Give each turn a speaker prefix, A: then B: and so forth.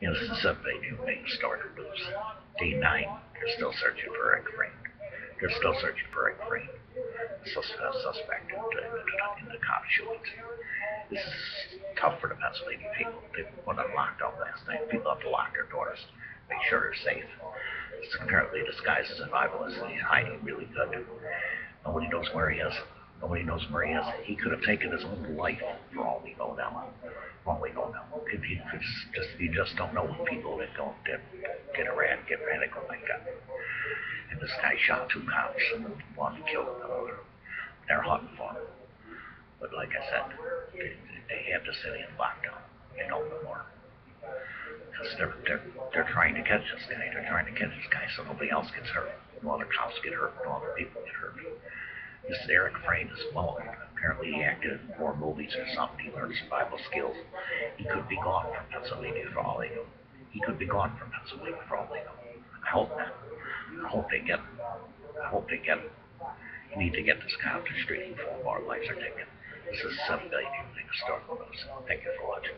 A: You know, a big story of news. Day nine, they're still searching for Eric Frame. They're still searching for Eric Frame, sus- uh, suspect in the, in the cop shootings. This is tough for the Pennsylvania people. They went on lockdown last night. People have to lock their doors, make sure they're safe. It's apparently disguised as a survivalist, and he's hiding really good. Nobody knows where he is. Nobody knows where he is. He could have taken his own life for all we know now. All we know now. If you could just, you just don't know people that go get get around, get radical like that. And this guy shot two cops and one killed another. They're hunting for him. But like I said, they, they have the city in lockdown. You know no more. Because they're, they're, they're trying to catch this guy. They're trying to catch this guy so nobody else gets hurt. No other cops get hurt. No other people This Eric Frame is well. Apparently he acted in four movies or something. He learned survival skills. He could be gone from Pennsylvania for all they know. He could be gone from Pennsylvania for all they know. I hope not. I hope they get. I hope they get. You need to get this guy off the street before more lives are taken. This is 7 billion. Thank you for watching.